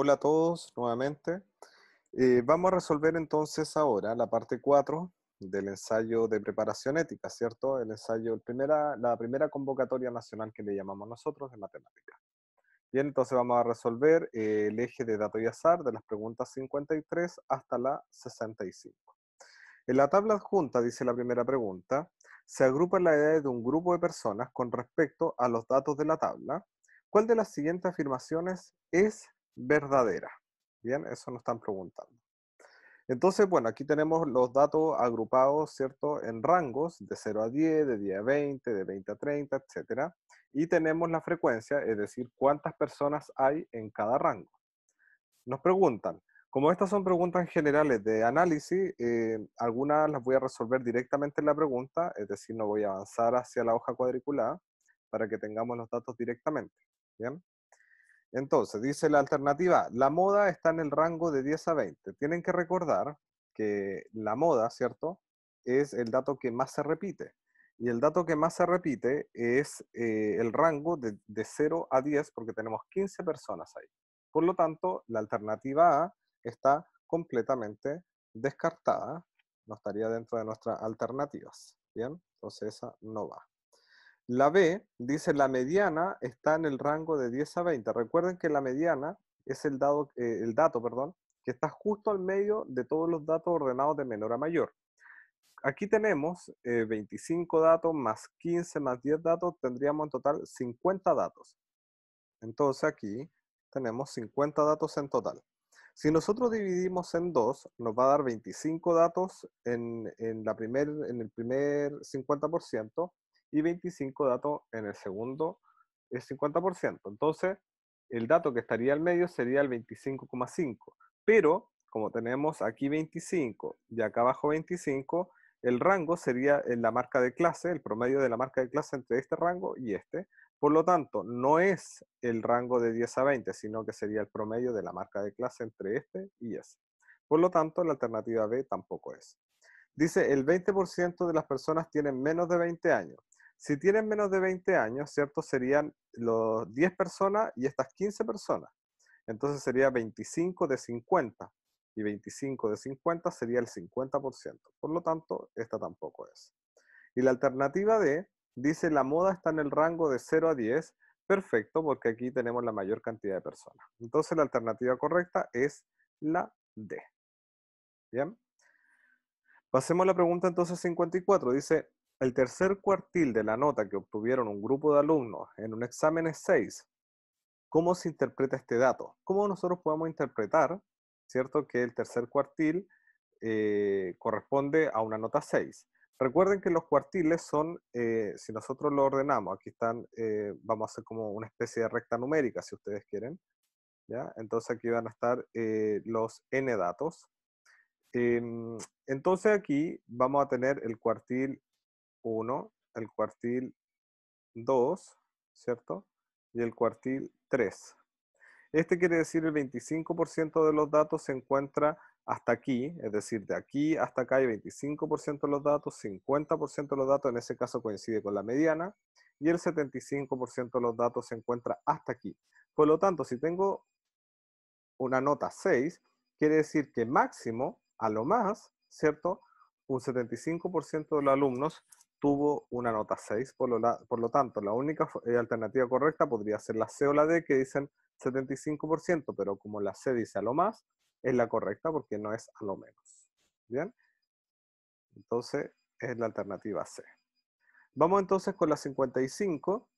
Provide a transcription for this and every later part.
hola a todos nuevamente. Eh, vamos a resolver entonces ahora la parte 4 del ensayo de preparación ética, ¿cierto? El ensayo, el la primera convocatoria nacional que le llamamos nosotros de matemáticas. Bien, entonces vamos a resolver eh, el eje de dato y azar de las preguntas 53 hasta la 65. En la tabla adjunta, dice la primera pregunta, se agrupa la edad de un grupo de personas con respecto a los datos de la tabla. ¿Cuál de las siguientes afirmaciones es verdadera? Bien, eso nos están preguntando. Entonces, bueno, aquí tenemos los datos agrupados, ¿cierto? En rangos de 0 a 10, de 10 a 20, de 20 a 30, etc. Y tenemos la frecuencia, es decir, cuántas personas hay en cada rango. Nos preguntan, como estas son preguntas generales de análisis, eh, algunas las voy a resolver directamente en la pregunta, es decir, no voy a avanzar hacia la hoja cuadriculada para que tengamos los datos directamente. ¿Bien? Entonces, dice la alternativa, la moda está en el rango de 10 a 20. Tienen que recordar que la moda, ¿cierto? Es el dato que más se repite. Y el dato que más se repite es eh, el rango de, de 0 a 10, porque tenemos 15 personas ahí. Por lo tanto, la alternativa A está completamente descartada, no estaría dentro de nuestras alternativas. Bien, entonces esa no va. La B dice la mediana está en el rango de 10 a 20. Recuerden que la mediana es el, dado, eh, el dato perdón, que está justo al medio de todos los datos ordenados de menor a mayor. Aquí tenemos 25 eh, datos más 15 más 10 datos, tendríamos en total 50 datos. Entonces aquí tenemos 50 datos en total. Si nosotros dividimos en 2, nos va a dar 25 datos en, la primer, en el primer 50% y 25 datos en el segundo el 50%. Entonces, el dato que estaría al medio sería el 25,5. Pero, como tenemos aquí 25 y acá abajo 25, el rango sería en la marca de clase, el promedio de la marca de clase entre este rango y este. Por lo tanto, no es el rango de 10 a 20, sino que sería el promedio de la marca de clase entre este y ese. Por lo tanto, la alternativa B tampoco es. Dice, el 20% de las personas tienen menos de 20 años. Si tienen menos de 20 años, ¿cierto? Serían los 10 personas y estas 15 personas. Entonces sería 25 de 50 y 25 de 50 sería el 50%. Por lo tanto, esta tampoco es. Y la alternativa D dice la moda está en el rango de 0 a 10. Perfecto, porque aquí tenemos la mayor cantidad de personas. Entonces la alternativa correcta es la D. Bien. Pasemos a la pregunta entonces 54. Dice, el tercer cuartil de la nota que obtuvieron un grupo de alumnos en un examen es 6. ¿Cómo se interpreta este dato? ¿Cómo nosotros podemos interpretar, cierto, que el tercer cuartil eh, corresponde a una nota 6? Recuerden que los cuartiles son, eh, si nosotros lo ordenamos, aquí están, eh, vamos a hacer como una especie de recta numérica, si ustedes quieren. ¿ya? Entonces aquí van a estar los n datos. Em, entonces aquí vamos a tener el cuartil 1, el cuartil 2, ¿cierto? Y el cuartil 3. Este quiere decir el 25% de los datos se encuentra hasta aquí, es decir, de aquí hasta acá hay 25% de los datos, 50% de los datos, en ese caso coincide con la mediana, y el 75% de los datos se encuentra hasta aquí. Por lo tanto, si tengo una nota 6, quiere decir que máximo, a lo más, ¿cierto? Un 75% de los alumnos tuvo una nota 6, por lo, por lo tanto, la única eh, alternativa correcta podría ser la C o la D, que dicen 75%, pero como la C dice a lo más, es la correcta porque no es a lo menos. ¿Bien? Entonces, es la alternativa C. Vamos entonces con la 55.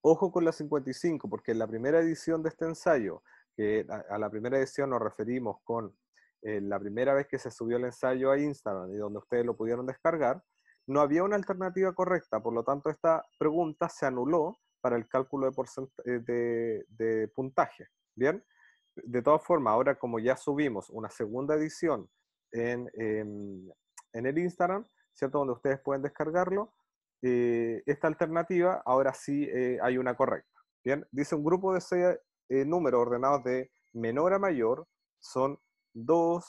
Ojo con la 55, porque en la primera edición de este ensayo, que a, la primera edición nos referimos con eh, la primera vez que se subió el ensayo a Instagram y donde ustedes lo pudieron descargar, no había una alternativa correcta, por lo tanto esta pregunta se anuló para el cálculo de, eh, puntaje. Bien, de todas formas, ahora como ya subimos una segunda edición en, el Instagram, ¿cierto? Donde ustedes pueden descargarlo, eh, esta alternativa ahora sí eh, hay una correcta. Bien, dice un grupo de seis números ordenados de menor a mayor son 2,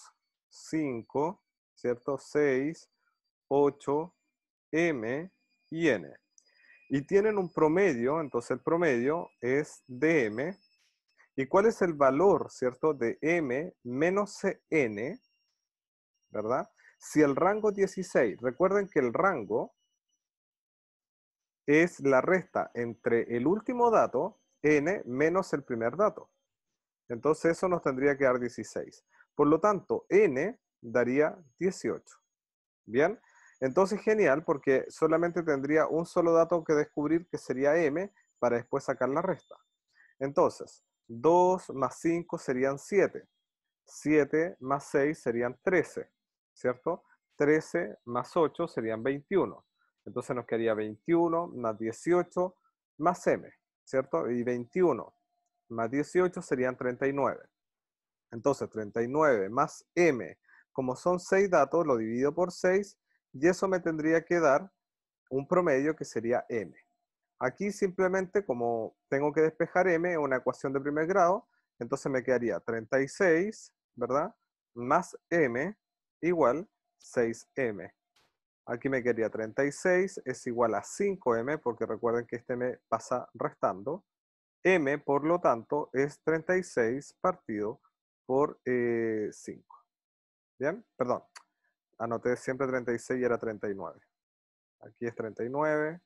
5, ¿cierto? 6, 8, M y N. Y tienen un promedio, entonces el promedio es DM. ¿Y cuál es el valor, cierto, de m menos n, verdad? Si el rango es 16, recuerden que el rango es la resta entre el último dato, n, menos el primer dato. Entonces eso nos tendría que dar 16. Por lo tanto, n daría 18. ¿Bien? Entonces genial porque solamente tendría un solo dato que descubrir que sería m para después sacar la resta. Entonces, 2 más 5 serían 7. 7 más 6 serían 13, ¿cierto? 13 más 8 serían 21. Entonces nos quedaría 21 más 18 más m, ¿cierto? Y 21 más 18 serían 39. Entonces 39 más m, como son 6 datos, lo divido por 6 y eso me tendría que dar un promedio que sería m. Aquí simplemente como tengo que despejar m, una ecuación de primer grado, entonces me quedaría 36, ¿verdad? Más m igual 6m. Aquí me quedaría 36 es igual a 5m, porque recuerden que este me pasa restando. m, por lo tanto, es 36 partido por 5. Eh, ¿Bien? Perdón. Anoté siempre 36 y era 39. Aquí es 39,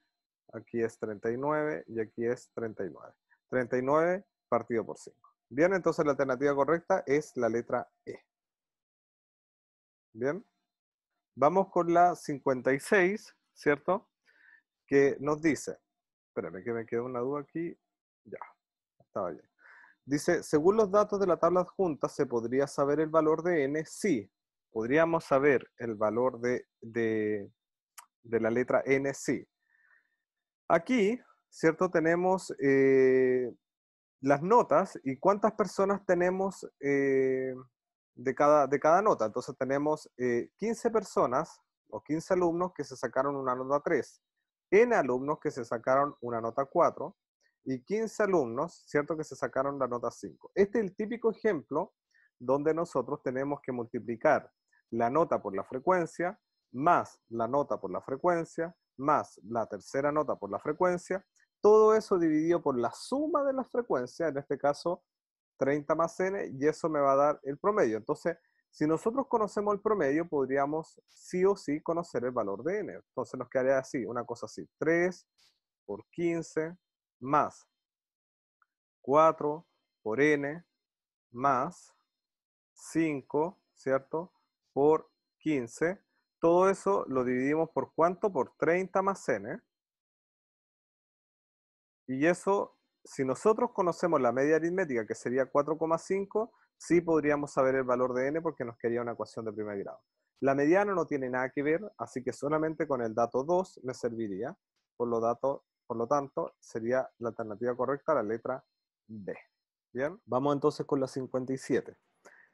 aquí es 39 y aquí es 39. 39 partido por 5. Bien, entonces la alternativa correcta es la letra E. Bien. Vamos con la 56, ¿cierto? Que nos dice, espérame que me quedó una duda aquí. Ya, estaba bien. Dice, según los datos de la tabla adjunta, ¿se podría saber el valor de n? Sí, podríamos saber el valor de, de, la letra n, sí. Aquí, ¿cierto? Tenemos eh, las notas y cuántas personas tenemos eh, de cada, de cada nota. Entonces tenemos 15 eh, personas o 15 alumnos que se sacaron una nota 3, N alumnos que se sacaron una nota 4 y 15 alumnos, ¿cierto? Que se sacaron la nota 5. Este es el típico ejemplo donde nosotros tenemos que multiplicar la nota por la frecuencia, más la nota por la frecuencia, más la tercera nota por la frecuencia, todo eso dividido por la suma de las frecuencias, en este caso 30 más n, y eso me va a dar el promedio. Entonces, si nosotros conocemos el promedio, podríamos sí o sí conocer el valor de n. Entonces nos quedaría así, una cosa así, 3 por 15 más 4 por n más 5, ¿cierto? Por 15. Todo eso lo dividimos por cuánto? Por 30 más n. Y eso si nosotros conocemos la media aritmética, que sería 4,5, sí podríamos saber el valor de n porque nos quedaría una ecuación de primer grado. La mediana no tiene nada que ver, así que solamente con el dato 2 me serviría. Por lo, por lo tanto, sería la alternativa correcta la letra B. Bien, vamos entonces con la 57.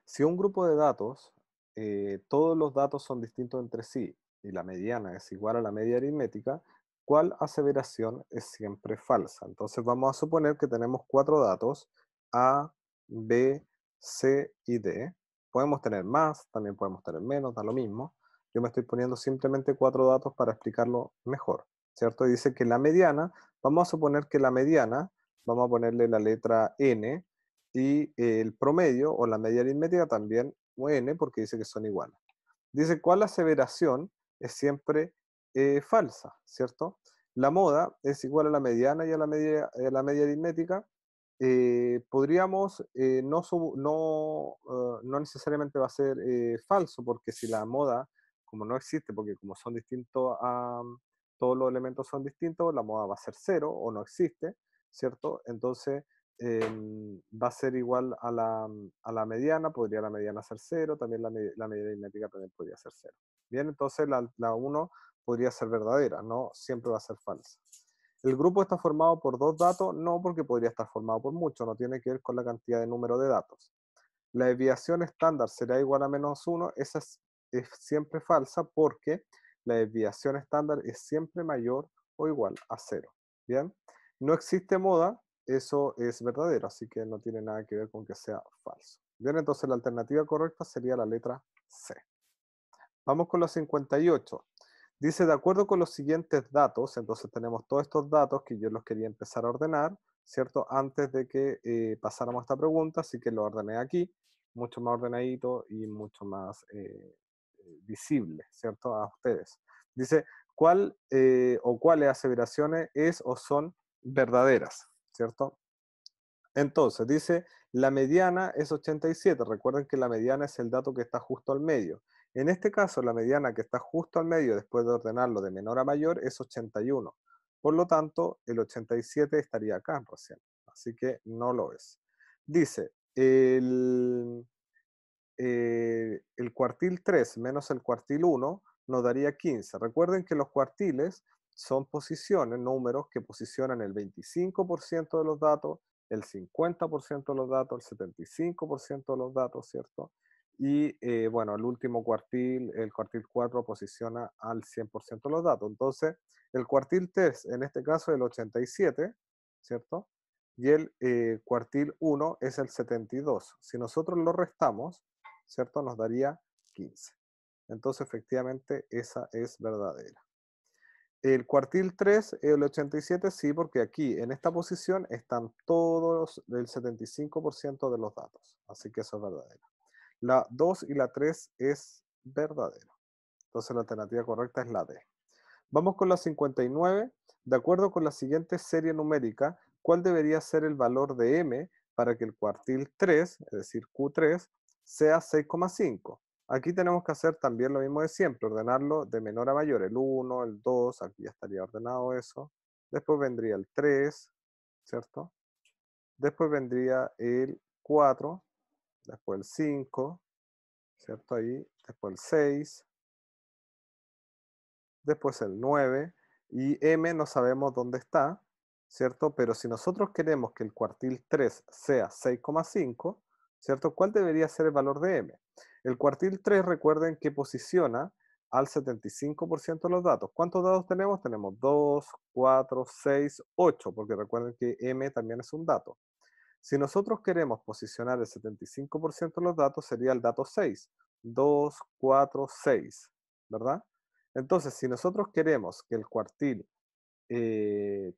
Si un grupo de datos, eh, todos los datos son distintos entre sí y la mediana es igual a la media aritmética, ¿Cuál aseveración es siempre falsa? Entonces vamos a suponer que tenemos cuatro datos, A, B, C y D. Podemos tener más, también podemos tener menos, da lo mismo. Yo me estoy poniendo simplemente cuatro datos para explicarlo mejor, ¿cierto? Dice que la mediana, vamos a suponer que la mediana, vamos a ponerle la letra N, y el promedio o la media aritmética también N, porque dice que son iguales. Dice, ¿cuál aseveración es siempre eh, falsa, ¿cierto? La moda es igual a la mediana y a la media, la media aritmética. Eh, podríamos, eh, no, no, no, necesariamente va a ser falso, porque si la moda, como no existe, porque como son distintos a, todos los elementos son distintos, la moda va a ser cero o no existe, ¿cierto? Entonces em, va a ser igual a la, a la, mediana, podría la mediana ser cero, también la, la media aritmética también podría ser cero. Bien, entonces la 1 podría ser verdadera, no siempre va a ser falsa. ¿El grupo está formado por dos datos? No, porque podría estar formado por muchos, no tiene que ver con la cantidad de número de datos. La desviación estándar será igual a menos 1, esa es, siempre falsa porque la desviación estándar es siempre mayor o igual a 0. ¿Bien? No existe moda, eso es verdadero, así que no tiene nada que ver con que sea falso. Bien, entonces la alternativa correcta sería la letra C. Vamos con los 58. Dice, de acuerdo con los siguientes datos, entonces tenemos todos estos datos que yo los quería empezar a ordenar, ¿cierto? Antes de que eh, pasáramos a esta pregunta, así que lo ordené aquí, mucho más ordenadito y mucho más eh, eh, visible, ¿cierto? A ustedes. Dice, ¿cuál o cuáles aseveraciones es o son verdaderas, ¿cierto? Entonces, dice, la mediana es 87. Recuerden que la mediana es el dato que está justo al medio. En este caso, la mediana que está justo al medio, después de ordenarlo de menor a mayor, es 81. Por lo tanto, el 87 estaría acá recién. Así que no lo es. Dice, el, eh, el cuartil 3 menos el cuartil 1 nos daría 15. Recuerden que los cuartiles son posiciones, números que posicionan el 25% de los datos, el 50% de los datos, el 75% de los datos, ¿cierto? Y eh, bueno, el último cuartil, el cuartil 4, posiciona al 100% de los datos. Entonces, el cuartil 3, en este caso, el 87, ¿cierto? Y el eh, cuartil 1 es el 72. Si nosotros lo restamos, ¿cierto? Nos daría 15. Entonces, efectivamente, esa es verdadera. El cuartil 3, el 87, sí, porque aquí, en esta posición, están todos el 75% de los datos. Así que eso es verdadero. La 2 y la 3 es verdadero. Entonces la alternativa correcta es la D. Vamos con la 59. De acuerdo con la siguiente serie numérica, ¿cuál debería ser el valor de m para que el cuartil 3, es decir, Q3, sea 6,5? Aquí tenemos que hacer también lo mismo de siempre, ordenarlo de menor a mayor, el 1, el 2, aquí ya estaría ordenado eso. Después vendría el 3, ¿cierto? Después vendría el 4, después el 5, ¿cierto? Ahí, después el 6, después el 9, y m no sabemos dónde está, ¿cierto? Pero si nosotros queremos que el cuartil 3 sea 6,5, ¿cierto? ¿Cuál debería ser el valor de m? El cuartil 3, recuerden que posiciona al 75% de los datos. ¿Cuántos datos tenemos? Tenemos 2, 4, 6, 8, porque recuerden que M también es un dato. Si nosotros queremos posicionar el 75% de los datos, sería el dato 6. 2, 4, 6, ¿verdad? Entonces, si nosotros queremos que el cuartil 3 eh,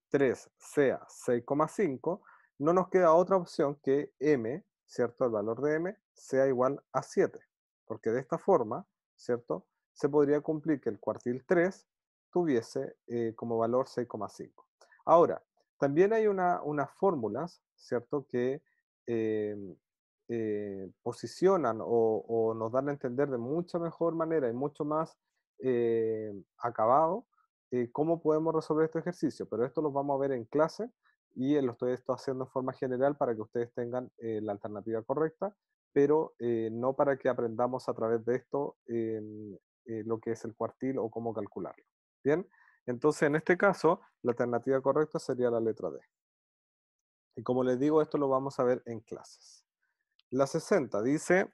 sea 6,5, no nos queda otra opción que m, ¿cierto? El valor de m sea igual a 7 porque de esta forma, ¿cierto? Se podría cumplir que el cuartil 3 tuviese eh, como valor 6,5. Ahora, también hay unas fórmulas, ¿cierto? Que em, eh, posicionan o, nos dan a entender de mucha mejor manera y mucho más eh, acabado cómo podemos resolver este ejercicio. Pero esto lo vamos a ver en clase y lo estoy haciendo en forma general para que ustedes tengan la alternativa correcta pero eh, no para que aprendamos a través de esto eh, lo que es el cuartil o cómo calcularlo. Bien, entonces en este caso la alternativa correcta sería la letra D. Y como les digo, esto lo vamos a ver en clases. La 60 dice,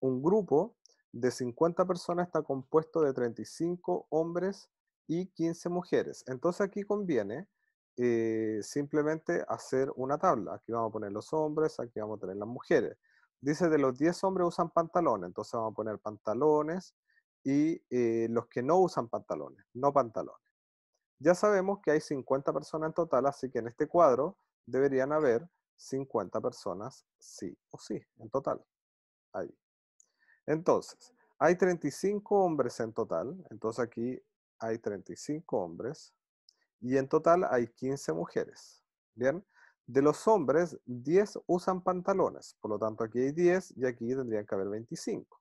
un grupo de 50 personas está compuesto de 35 hombres y 15 mujeres. Entonces aquí conviene eh, simplemente hacer una tabla. Aquí vamos a poner los hombres, aquí vamos a tener las mujeres. Dice de los 10 hombres usan pantalones, entonces vamos a poner pantalones y eh, los que no usan pantalones, no pantalones. Ya sabemos que hay 50 personas en total, así que en este cuadro deberían haber 50 personas sí o sí, en total. Ahí. Entonces, hay 35 hombres en total, entonces aquí hay 35 hombres y en total hay 15 mujeres. Bien, de los hombres, 10 usan pantalones, por lo tanto aquí hay 10 y aquí tendrían que haber 25.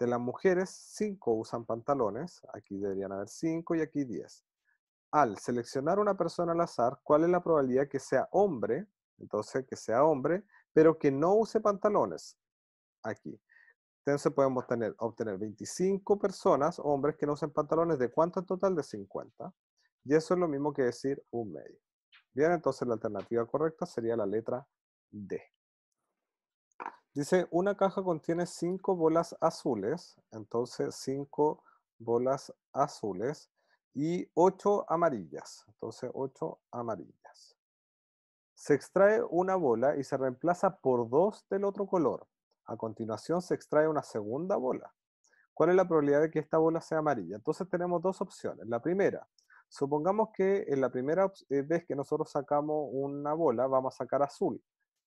De las mujeres, 5 usan pantalones, aquí deberían haber 5 y aquí 10. Al seleccionar una persona al azar, ¿cuál es la probabilidad que sea hombre? Entonces, que sea hombre, pero que no use pantalones. Aquí. Entonces podemos tener, obtener 25 personas, hombres que no usen pantalones, ¿de cuánto en total? De 50. Y eso es lo mismo que decir un medio. Bien, entonces la alternativa correcta sería la letra D. Dice, una caja contiene cinco bolas azules, entonces cinco bolas azules y ocho amarillas, entonces ocho amarillas. Se extrae una bola y se reemplaza por dos del otro color. A continuación se extrae una segunda bola. ¿Cuál es la probabilidad de que esta bola sea amarilla? Entonces tenemos dos opciones. La primera, Supongamos que en la primera eh, vez que nosotros sacamos una bola, vamos a sacar azul.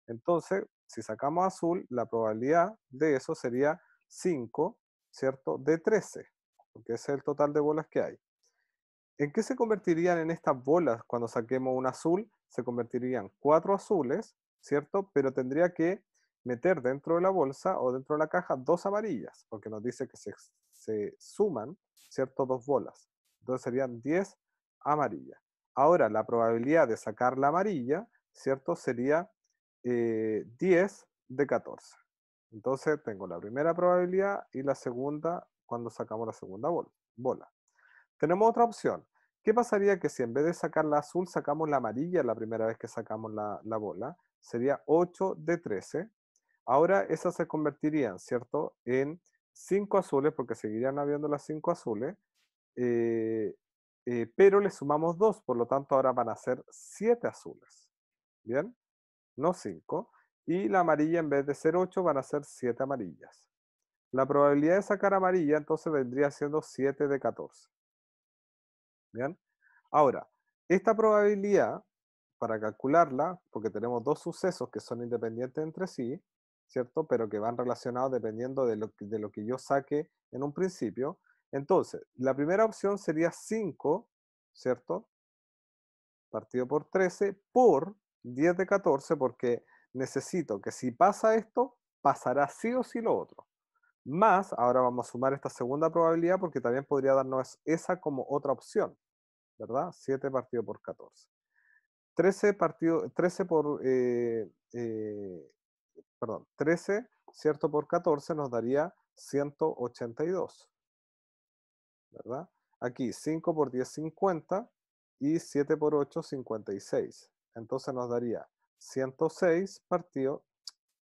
Entonces, si sacamos azul, la probabilidad de eso sería 5, ¿cierto? De 13, porque es el total de bolas que hay. ¿En qué se convertirían en estas bolas cuando saquemos un azul? Se convertirían cuatro azules, ¿cierto? Pero tendría que meter dentro de la bolsa o dentro de la caja dos amarillas, porque nos dice que se, se suman, ¿cierto? Dos bolas. Entonces serían 10 amarillas. Ahora, la probabilidad de sacar la amarilla, ¿cierto? Sería 10 eh, de 14. Entonces tengo la primera probabilidad y la segunda cuando sacamos la segunda bola. Tenemos otra opción. ¿Qué pasaría que si en vez de sacar la azul sacamos la amarilla la primera vez que sacamos la, bola? Sería 8 de 13. Ahora esas se convertirían, ¿cierto? En 5 azules, porque seguirían habiendo las 5 azules, eh, eh, pero le sumamos 2, por lo tanto ahora van a ser 7 azules. ¿Bien? No 5. Y la amarilla en vez de ser 8 van a ser 7 amarillas. La probabilidad de sacar amarilla entonces vendría siendo 7 de 14. ¿Bien? Ahora, esta probabilidad, para calcularla, porque tenemos dos sucesos que son independientes entre sí, ¿cierto? Pero que van relacionados dependiendo de lo, de lo que yo saque en un principio. Entonces, la primera opción sería 5, ¿cierto? Partido por 13 por 10 de 14, porque necesito que si pasa esto, pasará sí o sí lo otro. Más, ahora vamos a sumar esta segunda probabilidad porque también podría darnos esa como otra opción, ¿verdad? 7 partido por 14. 13 partido, 13 por, eh, eh, perdón, 13, ¿cierto? Por 14 nos daría 182, ¿verdad? Aquí 5 por 10, 50 y 7 por 8, 56. Entonces nos daría 106 partido,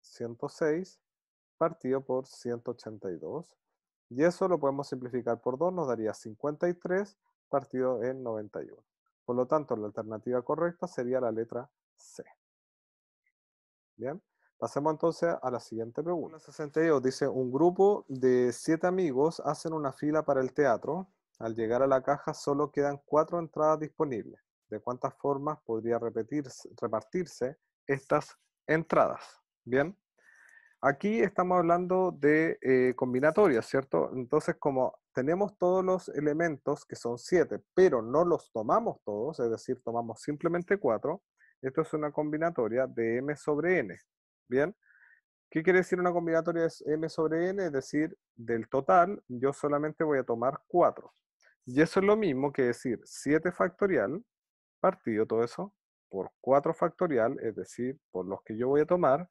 106 partido por 182. Y eso lo podemos simplificar por 2, nos daría 53 partido en 91. Por lo tanto, la alternativa correcta sería la letra C. Bien, pasemos entonces a la siguiente pregunta. 62 dice, un grupo de 7 amigos hacen una fila para el teatro. Al llegar a la caja solo quedan 4 entradas disponibles. ¿De cuántas formas podría repartirse estas entradas? Bien, Aquí estamos hablando de eh, combinatorias, ¿cierto? Entonces, como tenemos todos los elementos, que son siete, pero no los tomamos todos, es decir, tomamos simplemente cuatro, esto es una combinatoria de m sobre n, ¿bien? ¿Qué quiere decir una combinatoria de m sobre n? Es decir, del total, yo solamente voy a tomar cuatro. Y eso es lo mismo que decir 7 factorial, partido todo eso, por 4 factorial, es decir, por los que yo voy a tomar,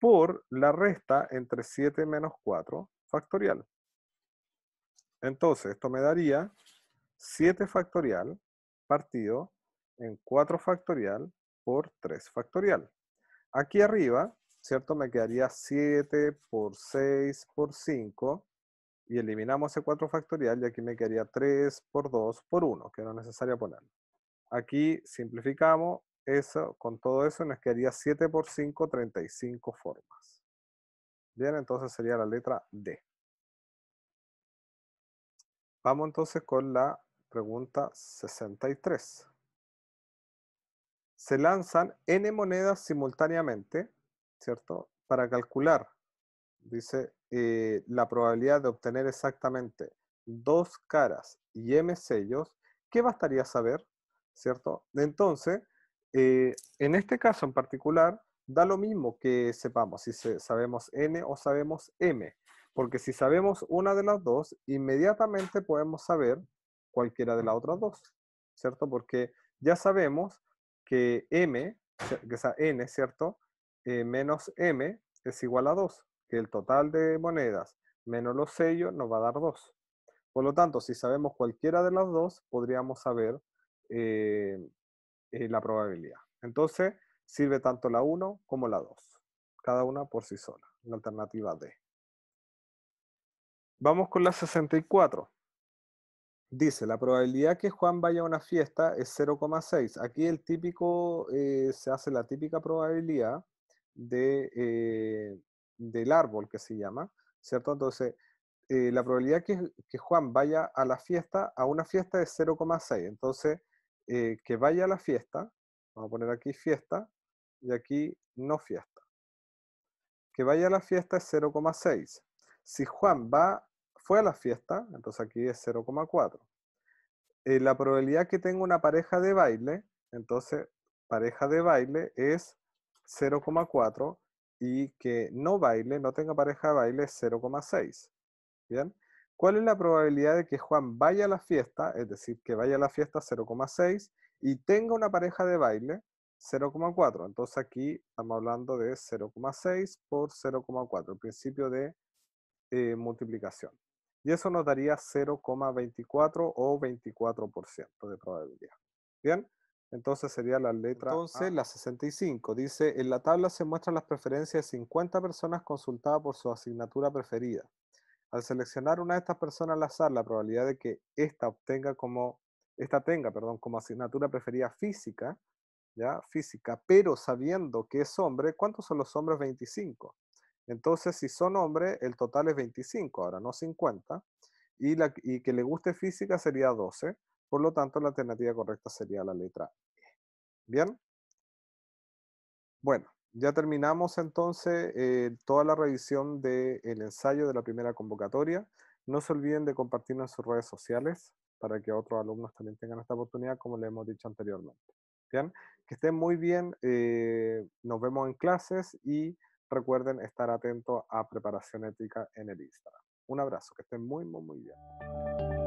por la resta entre 7 menos 4 factorial. Entonces, esto me daría 7 factorial partido en 4 factorial por 3 factorial. Aquí arriba, ¿cierto? Me quedaría 7 por 6 por 5 y eliminamos ese 4 factorial y aquí me quedaría 3 por 2 por 1, que no es necesario poner. Aquí simplificamos eso, con todo eso nos quedaría 7 por 5, 35 formas. Bien, entonces sería la letra D. Vamos entonces con la pregunta 63. Se lanzan n monedas simultáneamente, ¿cierto? Para calcular, dice, eh, la probabilidad de obtener exactamente dos caras y m sellos, ¿qué bastaría saber? ¿Cierto? Entonces, eh, en este caso en particular, da lo mismo que sepamos si sabemos n o sabemos m, porque si sabemos una de las dos, inmediatamente podemos saber cualquiera de las otras dos, ¿cierto? Porque ya sabemos que m, que es n, ¿cierto? Eh, menos m es igual a 2, que el total de monedas menos los sellos nos va a dar 2. Por lo tanto, si sabemos cualquiera de las dos, podríamos saber eh, eh, la probabilidad. Entonces, sirve tanto la 1 como la 2, cada una por sí sola, la alternativa D. Vamos con la 64. Dice, la probabilidad que Juan vaya a una fiesta es 0,6. Aquí el típico, se hace la típica probabilidad eh, del árbol que se llama, ¿cierto? Entonces, eh, la probabilidad que, que, Juan vaya a la fiesta, a una fiesta es 0,6. Entonces, eh, que vaya a la fiesta, vamos a poner aquí fiesta y aquí no fiesta. Que vaya a la fiesta es 0,6. Si Juan va, fue a la fiesta, entonces aquí es 0,4. Eh, la probabilidad que tenga una pareja de baile, entonces pareja de baile es 0,4 y que no baile, no tenga pareja de baile es 0,6. ¿Bien? ¿Cuál es la probabilidad de que Juan vaya a la fiesta, es decir, que vaya a la fiesta 0,6 y tenga una pareja de baile 0,4? Entonces aquí estamos hablando de 0,6 por 0,4, el principio de eh, multiplicación. Y eso nos daría 0,24 o 24% de probabilidad. ¿Bien? Entonces sería la letra Entonces, la 65 dice, en la tabla se muestran las preferencias de 50 personas consultadas por su asignatura preferida. Al seleccionar una de estas personas al azar, la probabilidad de que ésta obtenga como, esta tenga, perdón, como asignatura preferida física, ¿ya? Física, pero sabiendo que es hombre, ¿cuántos son los hombres? 25. Entonces, si son hombres, el total es 25, ahora no 50, y, la, y que le guste física sería 12, por lo tanto, la alternativa correcta sería la letra E. ¿Bien? Bueno, ya terminamos entonces eh, toda la revisión del ensayo de la primera convocatoria. No se olviden de compartirlo en sus redes sociales para que otros alumnos también tengan esta oportunidad, como le hemos dicho anteriormente. Bien, que estén muy bien. Eh, nos vemos en clases y recuerden estar atentos a preparación ética en el Instagram. Un abrazo, que estén muy, muy, muy bien.